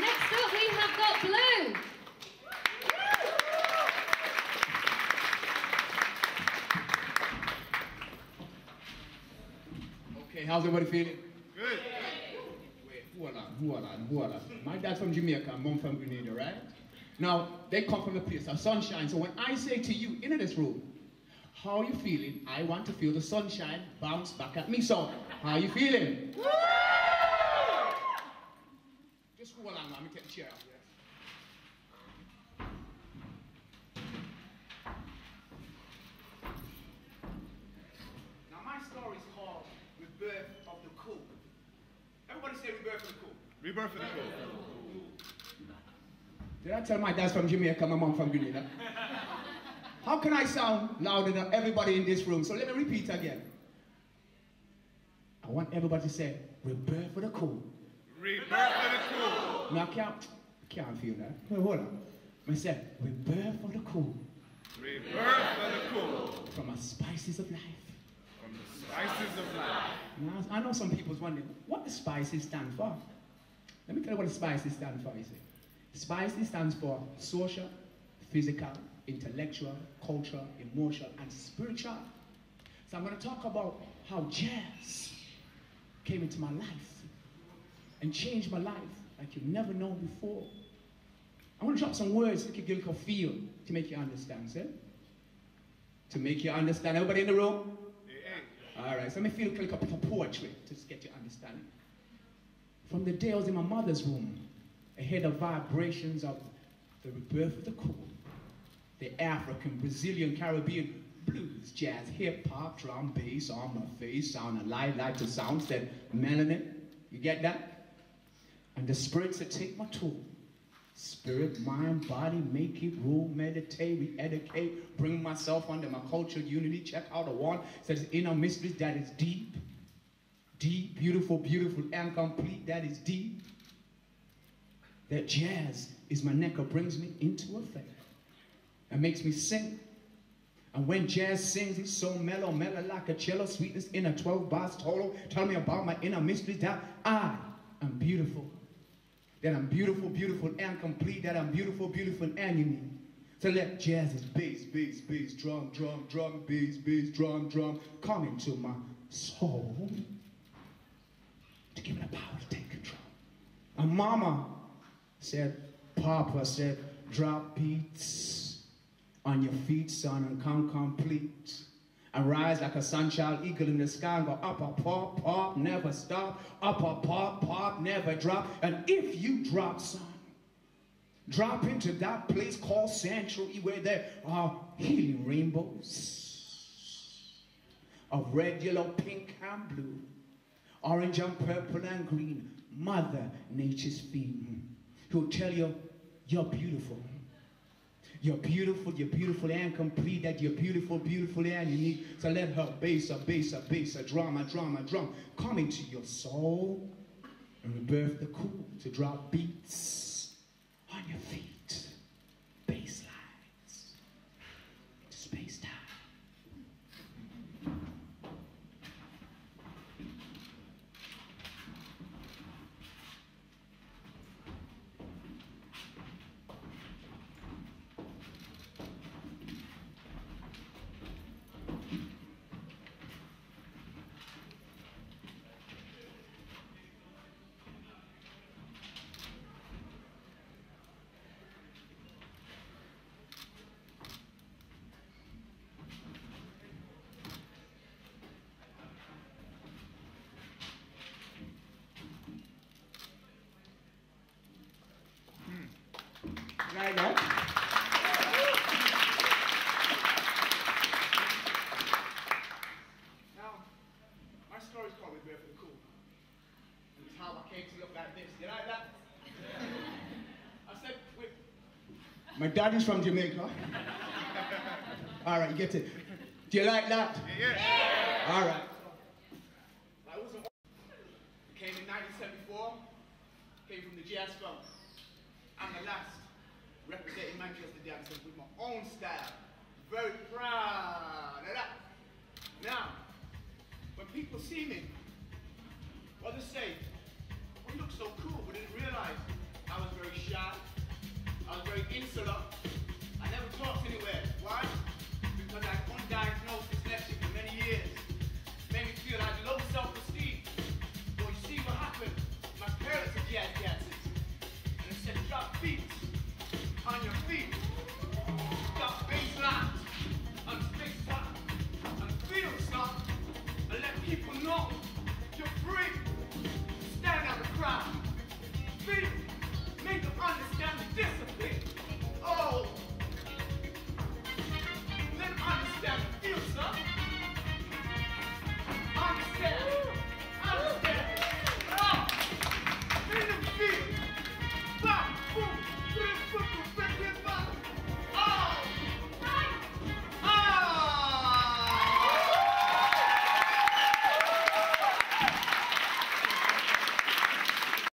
Next up, we have got Blu. Okay, how's everybody feeling? Good. Wait, hold on, hold on, hold. My dad's from Jamaica, mom from Grenada, right? Now, they come from a place of sunshine. So when I say to you in this room, how are you feeling? I want to feel the sunshine bounce back at me. So, how are you feeling? Just hold on, let me take the chair off. Now, my story is called Rebirth of the Cool. Everybody say Rebirth of the Cool. Rebirth of the cool. Did I tell my dad's from Jamaica, my mom from Grenada? How can I sound louder than everybody in this room? So let me repeat again. I want everybody to say, rebirth for the cool. Rebirth of the cool. No, I can't, feel that. Wait, hold on. I said, rebirth for the cool. Rebirth of the cool. From the spices of life. From the spices of life. Now, I know some people's wondering, what the spices stand for? Let me tell you what the spices stand for, you see. Spices stands for social, physical, intellectual, cultural, emotional, and spiritual. So I'm going to talk about how jazz came into my life and changed my life like you've never known before. I want to drop some words to give you a feel to make you understand, see? To make you understand. Everybody in the room? Yeah. All right, so let me feel a little bit of poetry to just get you understanding. From the day I was in my mother's womb, I heard the vibrations of the rebirth of the cool, the African, Brazilian, Caribbean blues, jazz, hip hop, drum, bass on my face, sound alive like the sounds that melanin. You get that? And the Spirit that take my tool. Spirit, mind, body, make it rule, meditate, re-educate, bring myself under my cultural unity. Check out the one says inner mysteries that is deep, deep, beautiful, beautiful, and complete. That is deep. That jazz is my necker, brings me into effect. and makes me sing. And when jazz sings, it's so mellow, mellow like a cello, sweetness in a 12 bars total. Tell me about my inner mysteries that I am beautiful. That I'm beautiful, beautiful, and complete. That I'm beautiful, beautiful, and unique. So let jazz is bass, bass, bass, drum, drum, drum, bass, bass, drum, drum, come into my soul to give me the power to take control. And mama said, Papa said, drop beats on your feet, son, and come complete. And rise like a sunchild eagle in the sky and go up, up, pop, pop, never stop. Up, up, pop, pop, never drop. And if you drop, son, drop into that place called sanctuary where there are healing rainbows of red, yellow, pink, and blue, orange and purple and green. Mother Nature's theme. Who'll tell you you're beautiful. You're beautiful, you're beautiful and complete, that you're beautiful, beautiful and unique. So let her bass, a bass, a bass, a drum, a drum, a drum come into your soul and rebirth the cool to drop beats on your feet. Like that. Now, my story's called Rebirth of the Cool. And it's how I came to look like this. You like that? I said, wait. My daddy's from Jamaica. All right, you get it. Do you like that? Yeah. All right. I was an came in 1974. Came from the jazz funk. I'm the last representing Manchester Jackson with my own style. Very proud of that. Now, when people see me, what they say, oh, we look so cool, but didn't realize I was very shy, I was very insular,